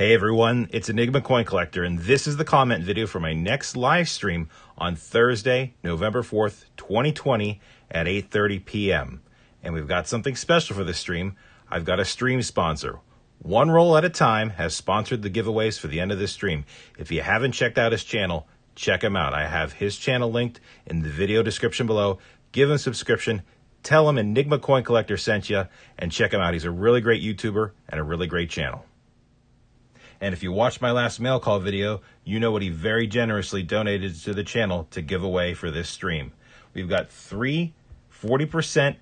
Hey everyone, it's Enigma Coin Collector, and this is the comment video for my next live stream on Thursday, November 4th, 2020 at 8.30 p.m. And we've got something special for this stream. I've got a stream sponsor. One Roll at a Time has sponsored the giveaways for the end of this stream. If you haven't checked out his channel, check him out. I have his channel linked in the video description below. Give him a subscription. Tell him Enigma Coin Collector sent you, and check him out. He's a really great YouTuber and a really great channel. And if you watched my last mail call video, you know what he very generously donated to the channel to give away for this stream. We've got three 40%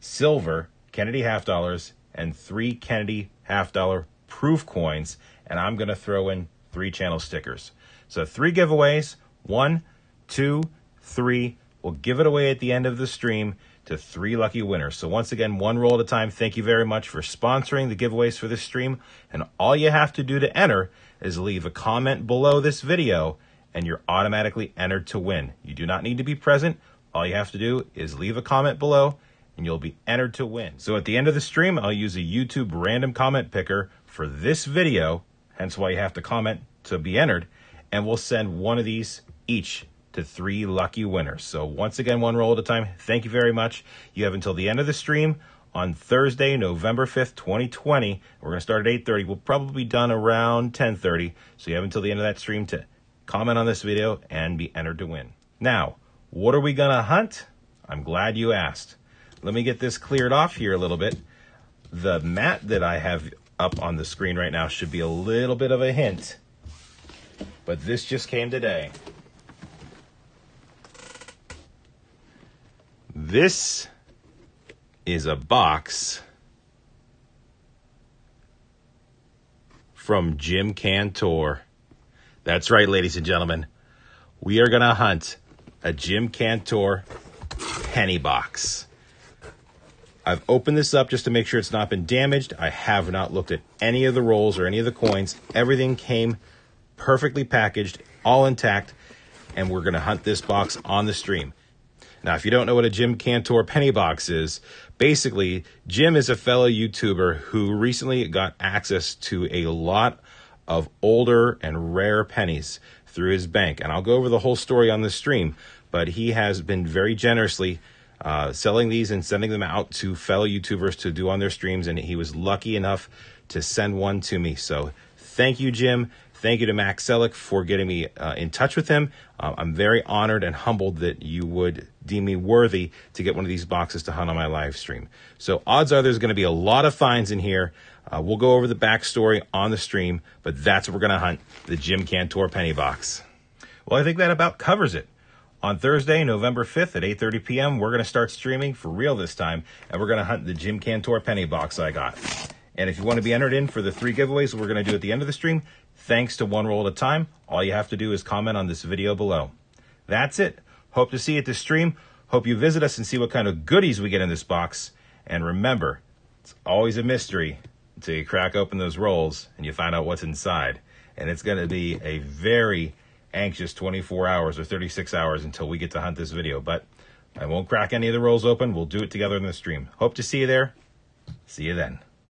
silver Kennedy half dollars and three Kennedy half dollar proof coins, and I'm going to throw in three channel stickers. So three giveaways, one, two, three. We'll give it away at the end of the stream to three lucky winners. So once again, one roll at a time. Thank you very much for sponsoring the giveaways for this stream. And all you have to do to enter is leave a comment below this video and you're automatically entered to win. You do not need to be present. All you have to do is leave a comment below and you'll be entered to win. So at the end of the stream, I'll use a YouTube random comment picker for this video, hence why you have to comment to be entered, and we'll send one of these each to three lucky winners. So once again, one roll at a time. Thank you very much. You have until the end of the stream on Thursday, November 5th, 2020. We're going to start at 8.30. We'll probably be done around 10.30. So you have until the end of that stream to comment on this video and be entered to win. Now, what are we going to hunt? I'm glad you asked. Let me get this cleared off here a little bit. The mat that I have up on the screen right now should be a little bit of a hint, but this just came today. This is a box from Jim Cantor. That's right, ladies and gentlemen. We are going to hunt a Jim Cantor penny box. I've opened this up just to make sure it's not been damaged. I have not looked at any of the rolls or any of the coins. Everything came perfectly packaged, all intact, and we're going to hunt this box on the stream. Now, if you don't know what a Jim Cantor penny box is, basically, Jim is a fellow YouTuber who recently got access to a lot of older and rare pennies through his bank. And I'll go over the whole story on the stream, but he has been very generously uh, selling these and sending them out to fellow YouTubers to do on their streams. And he was lucky enough to send one to me. So thank you, Jim. Thank you to Max Selleck for getting me uh, in touch with him. Uh, I'm very honored and humbled that you would deem me worthy to get one of these boxes to hunt on my live stream. So odds are there's going to be a lot of finds in here. Uh, we'll go over the backstory on the stream, but that's what we're going to hunt, the Jim Cantor penny box. Well, I think that about covers it. On Thursday, November 5th at 8.30 p.m., we're going to start streaming for real this time, and we're going to hunt the Jim Cantor penny box I got. And if you want to be entered in for the three giveaways we're going to do at the end of the stream, thanks to one roll at a time, all you have to do is comment on this video below. That's it. Hope to see you at the stream. Hope you visit us and see what kind of goodies we get in this box. And remember, it's always a mystery until you crack open those rolls and you find out what's inside. And it's going to be a very anxious 24 hours or 36 hours until we get to hunt this video. But I won't crack any of the rolls open. We'll do it together in the stream. Hope to see you there. See you then.